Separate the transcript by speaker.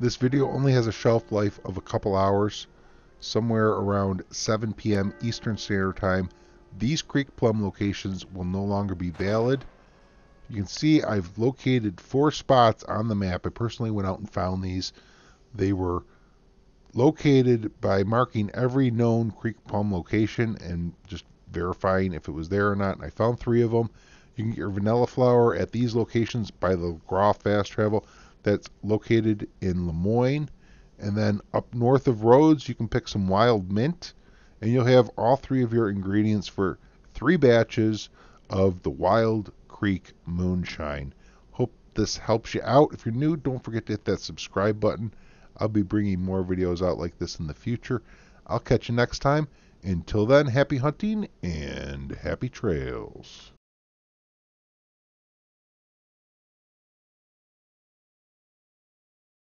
Speaker 1: This video only has a shelf life of a couple hours, somewhere around 7 p.m. Eastern Standard Time. These creek plum locations will no longer be valid. You can see I've located four spots on the map. I personally went out and found these. They were located by marking every known creek plum location and just verifying if it was there or not. And I found three of them. You can get your vanilla flower at these locations by the Groff Fast Travel that's located in Lemoyne. And then up north of Rhodes, you can pick some wild mint, and you'll have all three of your ingredients for three batches of the Wild Creek Moonshine. Hope this helps you out. If you're new, don't forget to hit that subscribe button. I'll be bringing more videos out like this in the future. I'll catch you next time. Until then, happy hunting and happy trails.